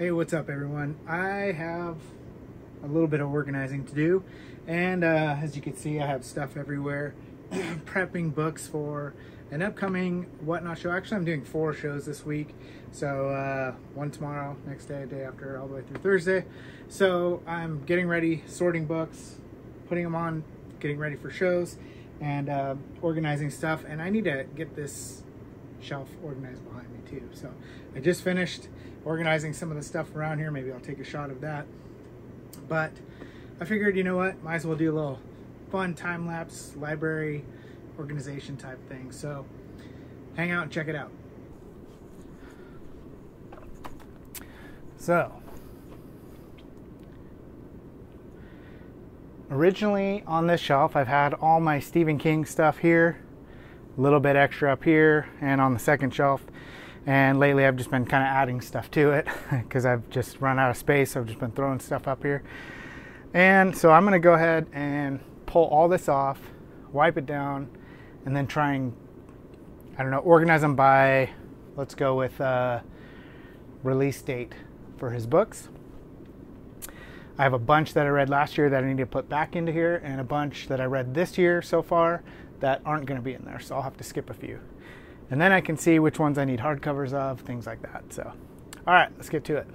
Hey, what's up, everyone? I have a little bit of organizing to do, and uh, as you can see, I have stuff everywhere. prepping books for an upcoming Whatnot show. Actually, I'm doing four shows this week. So, uh, one tomorrow, next day, day after, all the way through Thursday. So, I'm getting ready, sorting books, putting them on, getting ready for shows, and uh, organizing stuff. And I need to get this shelf organized behind me, too. So, I just finished organizing some of the stuff around here. Maybe I'll take a shot of that. But I figured, you know what, might as well do a little fun time lapse library organization type thing. So hang out and check it out. So, originally on this shelf, I've had all my Stephen King stuff here, a little bit extra up here, and on the second shelf and lately I've just been kind of adding stuff to it because I've just run out of space. I've just been throwing stuff up here. And so I'm going to go ahead and pull all this off, wipe it down, and then try and, I don't know, organize them by, let's go with uh, release date for his books. I have a bunch that I read last year that I need to put back into here, and a bunch that I read this year so far that aren't going to be in there, so I'll have to skip a few. And then I can see which ones I need hardcovers of, things like that. So, all right, let's get to it.